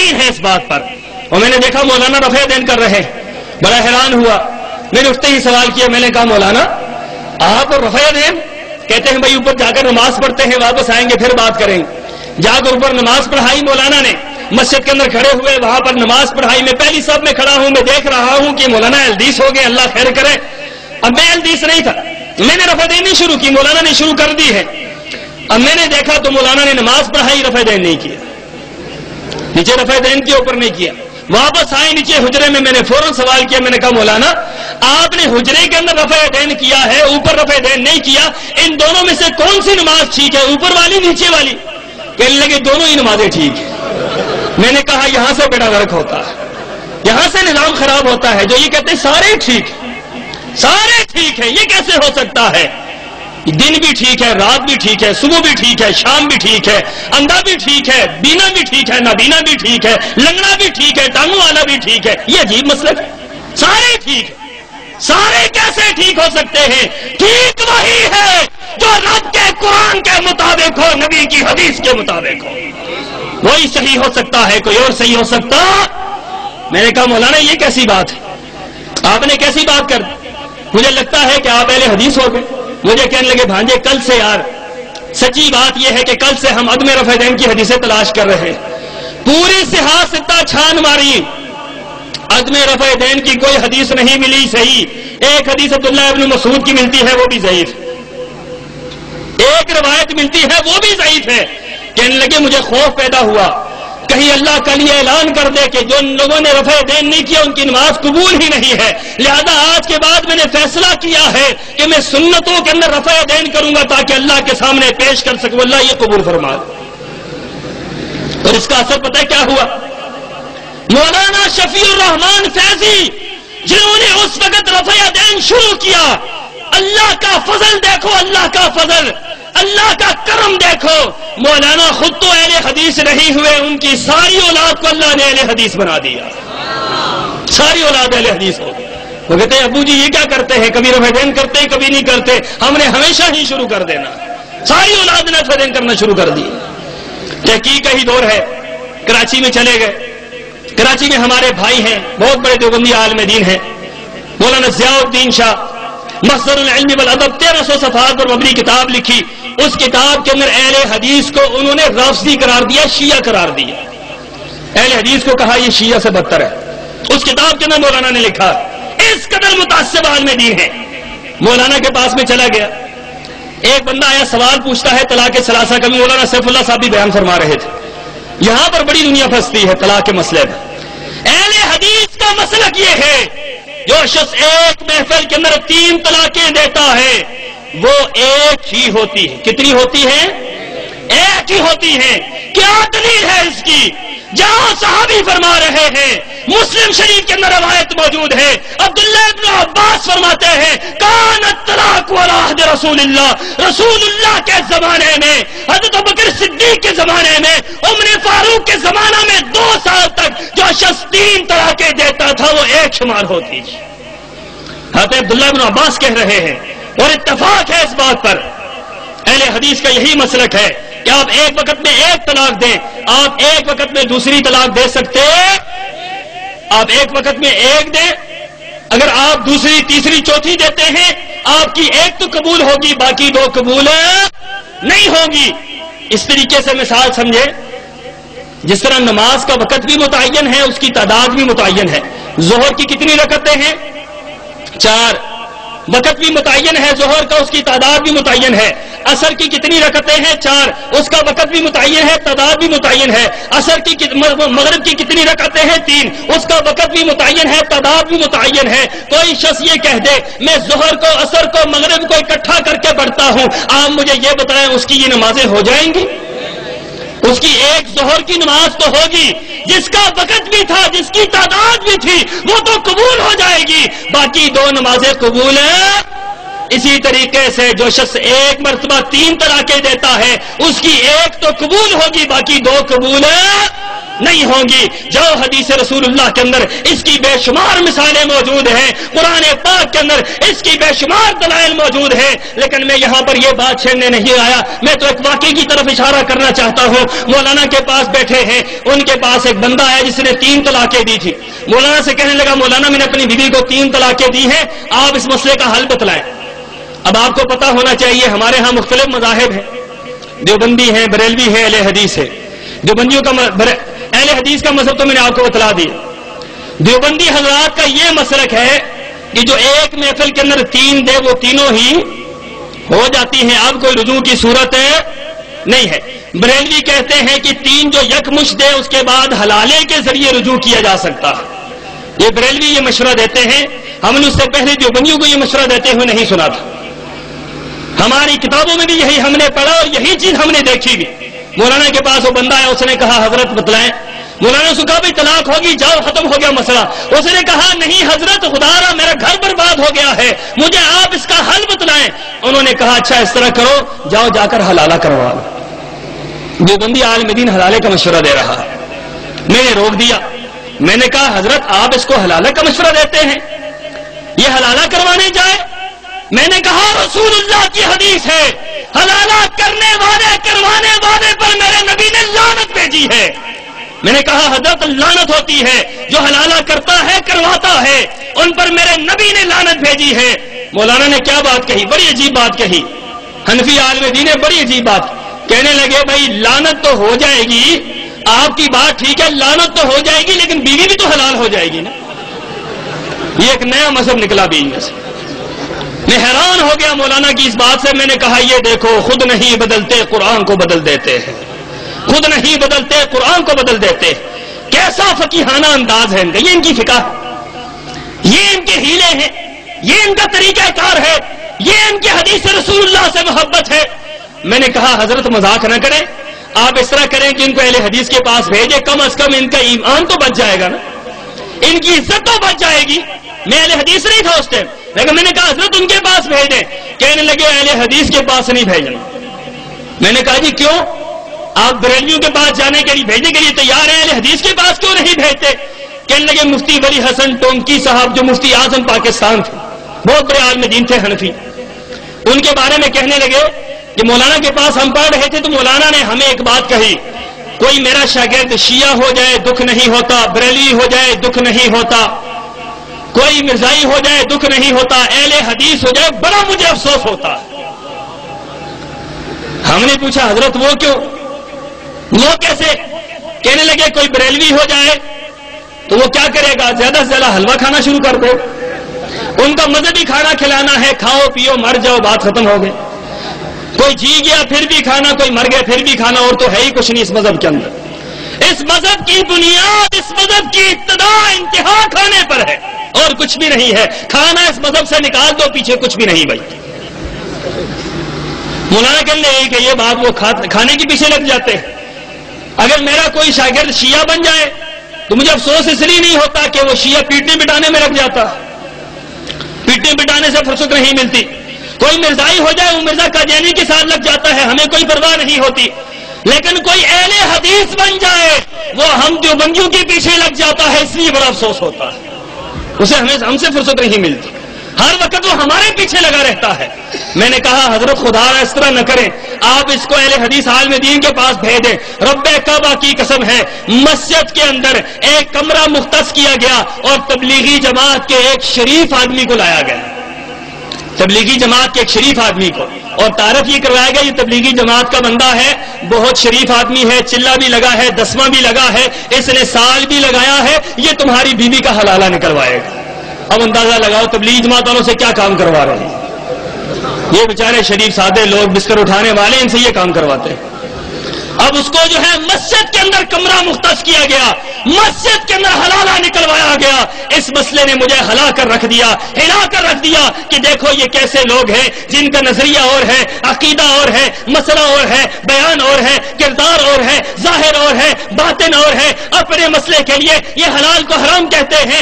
یقین ہے اس بات پر۔ اور میں نے دیکھا مولانا رفع دین کر رہے بڑا حیران ہوا۔ میں نے اٹھتے ہی سوال کیا۔ میں نے کہا، مولانا، آپ اور رفع دین کہتے ہیں، بھائی، اوپر جا کر نماز پڑھتے ہیں، واپس آئیں گے، پھر بات کریں۔ گے جا کر اوپر نماز پڑھائی، مولانا نے مسجد کے اندر کھڑے ہوئے، وہاں پر نماز پڑھائی میں پہلی سب میں کھڑا ہوں، میں دیکھ رہا ہوں کہ مولانا الدیس ہو گئے، اللہ خیر کرے۔ اب میں الدیس نہیں تھا۔ میں نے رفع دین نہیں شروع کی، مولانا نے شروع کر دی ہے۔ اب میں نے دیکھا تو مولانا نے نماز پڑھائی رفع دین نہیں کیا۔ نیچے رفع دین کے اوپر نہیں کیا۔ واپس آئے نیچے حجرے میں میں نے فوراً سوال کیا، میں نے کہا، مولانا، آپ نے حجرے کے اندر رفع دین کیا ہے، اوپر رفع دین نہیں کیا، ان دونوں میں سے کون سی نماز ٹھیک ہے، اوپر والی، نیچے والی؟ کہنے لگے، دونوں ہی نمازیں ٹھیک میں نے کہا، یہاں سے بیڑا غرق ہوتا ہے۔ یہاں سے نظام خراب ہوتا ہے، جو یہ کہتے ہیں، سارے ٹھیک سارے ٹھیک ہیں، یہ کیسے ہو سکتا ہے؟ دن بھی ٹھیک ہے، رات بھی ٹھیک ہے، صبح بھی ٹھیک ہے، شام بھی ٹھیک ہے، اندھا بھی ٹھیک ہے، بینا بھی ٹھیک ہے، نابینا بھی ٹھیک ہے، لنگڑا بھی ٹھیک ہے، ٹانگوں والا بھی ٹھیک ہے۔ یہ عجیب مسئلہ ہے۔ سارے ٹھیک ہیں۔ سارے کیسے ٹھیک ہو سکتے ہیں؟ ٹھیک وہی ہے جو رب کے قرآن کے مطابق ہو، نبی کی حدیث کے مطابق ہو۔ وہی صحیح ہو سکتا ہے، کوئی اور صحیح ہو سکتا؟ میں نے کہا، مولانا، یہ کیسی بات ہے؟ آپ نے کیسی بات کر مجھے لگتا ہے کہ آپ پہلے حدیث ہو گئے۔ مجھے کہنے لگے، بھانجے، کل سے یار، سچی بات یہ ہے کہ کل سے ہم عدم رفع دین کی حدیثیں تلاش کر رہے ہیں۔ پوری سہا ستا چھان ماری۔ عدم رفع دین کی کوئی حدیث نہیں ملی، صحیح۔ ایک حدیث عبداللہ ابن مسعود کی ملتی ہے، وہ بھی ضعیف۔ ایک روایت ملتی ہے، وہ بھی ضعیف ہے۔ کہنے لگے، مجھے خوف پیدا ہوا۔ کہیں اللہ کا لیے اعلان کر دے کہ جو لوگوں نے رفع دین نہیں کیا، ان کی نماز قبول ہی نہیں ہے۔ لہذا آج کے بعد میں نے فیصلہ کیا ہے کہ میں سنتوں کے اندر رفع دین کروں گا تاکہ اللہ کے سامنے پیش کر سکوں۔ اللہ یہ قبول فرما اور اس کا اثر پتہ ہے کیا ہوا؟ مولانا شفیع الرحمان فیضی، جنہوں نے اس وقت رفع دین شروع کیا، اللہ کا فضل دیکھو، اللہ کا فضل۔ اللہ کا کرم دیکھو۔ مولانا خود تو اہل حدیث نہیں ہوئے، ان کی ساری اولاد کو اللہ نے اہل حدیث بنا دیا۔ ساری اولاد اہل حدیث ہو وہ کہتے ہیں، ابو جی یہ کیا کرتے ہیں؟ کبھی رفع دین کرتے، کبھی نہیں کرتے۔ ہم نے ہمیشہ ہی شروع کر دینا۔ ساری اولاد نے رفع دین کرنا شروع کر دی۔ تحقیق کا ہی دور ہے۔ کراچی میں چلے گئے۔ کراچی میں ہمارے بھائی ہیں، بہت بڑے دیوبندی عالم دین ہیں۔ مولانا ضیاء الدین شاہ، مصدر العلم والادب، تیرہ سو صفحات پر مبنی کتاب لکھی۔ اس کتاب کے اندر اہل حدیث کو انہوں نے رافضی قرار دیا، شیعہ قرار دیا۔ اہل حدیث کو کہا یہ شیعہ سے بدتر ہے۔ اس کتاب کے اندر مولانا نے لکھا، اس قدر متاثر عالم دین ہے مولانا کے پاس میں چلا گیا۔ ایک بندہ آیا، سوال پوچھتا ہے، طلاق سلاسہ کا بھی مولانا سیف اللہ صاحب بھی بیان فرما رہے تھے۔ یہاں پر بڑی دنیا پھنستی ہے طلاق کے مسئلے میں۔ اہل حدیث کا مسلک یہ ہے، جو شخص ایک محفل کے اندر تین طلاقیں دیتا ہے وہ ایک ہی ہوتی ہے۔ کتنی ہوتی ہے؟ ایک ہی ہوتی ہے۔ کیا دلیل ہے اس کی؟ جہاں صحابی فرما رہے ہیں، مسلم شریف کے اندر روایت موجود ہے۔ عبداللہ ابن عباس فرماتے ہیں، کان طلاق والا رسول اللہ رسول اللہ کے زمانے میں، حضرت بکر صدیق کے زمانے میں، عمر فاروق کے زمانہ میں دو سال تک جو شخص تین طلاقیں دیتا تھا، وہ ایک شمار ہوتی حضرت عبداللہ ابن عباس کہہ رہے ہیں اور اتفاق ہے اس بات پر۔ اہل حدیث کا یہی مسلک ہے کہ آپ ایک وقت میں ایک طلاق دیں، آپ ایک وقت میں دوسری طلاق دے سکتے۔ آپ ایک وقت میں ایک دیں۔ اگر آپ دوسری، تیسری، چوتھی دیتے ہیں، آپ کی ایک تو قبول ہوگی، باقی دو قبول نہیں ہوگی۔ اس طریقے سے مثال سمجھے، جس طرح نماز کا وقت بھی متعین ہے، اس کی تعداد بھی متعین ہے۔ زہر کی کتنی رکتیں ہیں؟ چار۔ وقت بھی متعین ہے، ظہر کا اس کی تعداد بھی متعین ہے۔ اثر کی کتنی رکتیں ہیں؟ چار۔ اس کا وقت بھی متعین ہے، تعداد بھی متعین ہے۔ اثر کی مغرب کی کتنی رکتیں ہیں؟ تین۔ اس کا وقت بھی متعین ہے، تعداد بھی متعین ہے۔ کوئی شخص یہ کہہ دے، میں ظہر کو اثر کو، مغرب کو اکٹھا کر کے بڑھتا ہوں۔ آپ مجھے یہ بتائیں، اس کی یہ نمازیں ہو جائیں گی؟ اس کی ایک ظہر کی نماز تو ہوگی، جس کا وقت بھی تھا، جس کی تعداد بھی تھی، وہ تو قبول ہو جائے گی۔ باقی دو نمازیں قبول ہیں۔ اسی طریقے سے جو شخص ایک مرتبہ تین طرح کے دیتا ہے، اس کی ایک تو قبول ہوگی، باقی دو قبول ہیں۔ نہیں ہوں گی۔ جو حدیث رسول اللہ کے اندر، اس کی بے شمار مثالیں موجود ہیں۔ قرآن پاک کے اندر اس کی بے شمار دلائل موجود ہیں۔ لیکن میں یہاں پر یہ بات چھیڑنے نہیں آیا۔ میں تو ایک واقعی کی طرف اشارہ کرنا چاہتا ہوں۔ مولانا کے پاس بیٹھے ہیں۔ ان کے پاس ایک بندہ ہے جس نے تین طلاقیں دی تھی۔ مولانا سے کہنے لگا، مولانا میں نے اپنی بیوی کو تین طلاقیں دی ہیں۔ آپ اس مسئلے کا حل بتلائیں۔ اب آپ کو پتا ہونا چاہیے، ہمارے ہاں مختلف مذاہب ہیں۔ دیوبندی ہیں، بریلوی ہے اہل حدیث ہے دیوبندیوں کا اہل حدیث کا مذہب تو میں نے آپ کو بتلا دیا دیوبندی حضرات کا یہ مسلک ہے کہ جو ایک محفل کے اندر تین دے وہ تینوں ہی ہو جاتی ہیں۔ اب کوئی رجوع کی صورت نہیں ہے۔ بریلوی کہتے ہیں کہ تین جو یک مش دے اس کے بعد حلالے کے ذریعے رجوع کیا جا سکتا ہے۔ یہ بریلوی یہ مشورہ دیتے ہیں۔ ہم نے اس سے پہلے دیوبندیوں کو یہ مشورہ دیتے ہوئے نہیں سنا تھا۔ ہماری کتابوں میں بھی یہی ہم نے پڑھا اور یہی چیز ہم نے دیکھی بھی۔ مولانا کے پاس وہ بندہ ہے، اس نے کہا، حضرت بتلائیں۔ مولانا سے کہا بھی طلاق ہوگی، جاؤ، ختم ہو گیا مسئلہ۔ اس نے کہا، نہیں، حضرت، خدا را، میرا گھر برباد ہو گیا ہے۔ مجھے آپ اس کا حل بتلائیں۔ انہوں نے کہا اچھا اس طرح کرو، جاؤ، جا کر حلالہ کروا لو۔ دیوبندی عالم دین حلالے کا مشورہ دے رہا۔ ہے میں نے روک دیا۔ میں نے کہا، حضرت، آپ اس کو حلالہ کا مشورہ دیتے ہیں۔ یہ حلالہ کروانے جائے؟ میں نے کہا، رسول اللہ کی حدیث ہے۔ حلالہ کرنے والے کروانے والے پر میرے نبی نے لانت بھیجی ہے۔ میں نے کہا، حضرت لانت ہوتی ہے، جو حلالہ کرتا ہے، کرواتا ہے۔ ان پر میرے نبی نے لانت بھیجی ہے۔ مولانا نے کیا بات کہی؟ بڑی عجیب بات کہی۔ حنفی عالم دین نے بڑی عجیب بات۔ کہنے لگے، بھائی لانت تو ہو جائے گی۔ آپ کی بات ٹھیک ہے لانت تو ہو جائے گی، لیکن بیوی بھی تو حلال ہو جائے گی نا۔ یہ ایک نیا مذہب نکلا بیوی میں سے۔ میں حیران ہو گیا مولانا کی اس بات سے، میں نے کہا، یہ دیکھو، خود نہیں بدلتے، قرآن کو بدل دیتے ہیں۔ خود نہیں بدلتے، قرآن کو بدل دیتے کیسا فقیحانہ انداز ہے ان کا۔ یہ ان کی فکا یہ ان کے ہیلے ہیں۔ یہ ان کا طریقہ کار ہے۔ یہ ان کے حدیث رسول اللہ سے محبت ہے۔ میں نے کہا، حضرت مذاق نہ کریں۔ آپ اس طرح کریں کہ ان کو اہل حدیث کے پاس بھیجے۔ کم از کم ان کا ایمان تو بچ جائے گا نا۔ ان کی عزت تو بچ جائے گی۔ میں اہل حدیث نہیں تھا اس ٹائم لیکن میں نے کہا، حضرت ان کے پاس بھیجیں کہنے لگے، اہل حدیث کے پاس نہیں بھیجنا۔ میں نے کہا جی کیوں؟ آپ بریلیوں کے پاس جانے کے لیے، بھیجنے کے لیے تیار ہیں، اہل حدیث کے پاس کیوں نہیں بھیجتے؟ کہنے لگے، مفتی ولی حسن ٹونکی صاحب جو مفتی اعظم پاکستان تھے، بہت بڑے عالم دین تھے، حنفی۔ ان کے بارے میں کہنے لگے کہ مولانا کے پاس ہم پڑھ رہے تھے تو مولانا نے ہمیں ایک بات کہی، کوئی میرا شاگرد شیعہ ہو جائے، دکھ نہیں ہوتا، بریلی ہو جائے، دکھ نہیں ہوتا۔ کوئی مرزائی ہو جائے، دکھ نہیں ہوتا، اہل حدیث ہو جائے، بڑا مجھے افسوس ہوتا۔ ہم نے پوچھا، حضرت وہ کیوں؟ وہ کیسے؟ کہنے لگے، کوئی بریلوی ہو جائے، تو وہ کیا کرے گا؟ زیادہ سے زیادہ حلوہ کھانا شروع کر دو ان کا مذہبی کھانا کھلانا ہے، کھاؤ، پیو، مر جاؤ، بات ختم ہو گئی۔ کوئی جی گیا پھر بھی کھانا، کوئی مر گیا پھر بھی کھانا، اور تو ہے ہی کچھ نہیں اس مذہب کے اندر۔ اس مذہب کی بنیاد، اس مذہب کی ابتدا انتہا کھانے پر ہے۔ کچھ بھی نہیں ہے۔ کھانا اس مذہب سے نکال دو، پیچھے کچھ بھی نہیں بھائی۔ مولانا کہنے لگے کہ یہ بات وہ کھانے کے پیچھے لگ جاتے۔ اگر میرا کوئی شاگرد شیعہ بن جائے، تو مجھے افسوس اس لیے نہیں ہوتا کہ وہ شیعہ پیٹنے بٹانے میں لگ جاتا۔ پیٹنے بٹانے سے فرصت نہیں ملتی۔ کوئی مرزائی ہو جائے، وہ مرزا کا کے ساتھ لگ جاتا ہے، ہمیں کوئی پرواہ نہیں ہوتی۔ لیکن کوئی اہل حدیث بن جائے، وہ ہم دیوبندیوں کے پیچھے لگ جاتا ہے، اس لیے بڑا افسوس ہوتا ہے۔ اسے ہمیں ہم سے فرصت نہیں ملتی۔ ہر وقت وہ ہمارے پیچھے لگا رہتا ہے۔ میں نے کہا، حضرت خدا اس طرح نہ کریں۔ آپ اس کو اہل حدیث عالم دین کے پاس بھیجیں۔ رب کعبہ کی قسم ہے، مسجد کے اندر ایک کمرہ مختص کیا گیا اور تبلیغی جماعت کے ایک شریف آدمی کو لایا گیا۔ تبلیغی جماعت کے ایک شریف آدمی کو۔ اور تعارف یہ کروایا گیا، یہ تبلیغی جماعت کا بندہ ہے، بہت شریف آدمی ہے، چلا بھی لگا ہے، دسواں بھی لگا ہے، اس نے سال بھی لگایا ہے، یہ تمہاری بیوی کا حلالہ نکلوائے گا۔ اب اندازہ لگاؤ، تبلیغ جماعت والوں سے کیا کام کروا رہے ہیں؟ یہ بیچارے شریف سادے لوگ، بستر اٹھانے والے، ان سے یہ کام کرواتے ہیں۔ اب اس کو جو ہے مسجد کے اندر کمرہ مختص کیا گیا، مسجد کے اندر حلالہ نکلوایا گیا۔ اس مسئلے نے مجھے ہلا کر رکھ دیا، ہلا کر رکھ دیا کہ دیکھو یہ کیسے لوگ ہیں، جن کا نظریہ اور ہے، عقیدہ اور ہے، مسئلہ اور ہے، بیان اور ہے، کردار اور ہے، ظاہر اور ہے، باطن اور ہے۔ اپنے مسئلے کے لیے یہ حلال کو حرام کہتے ہیں۔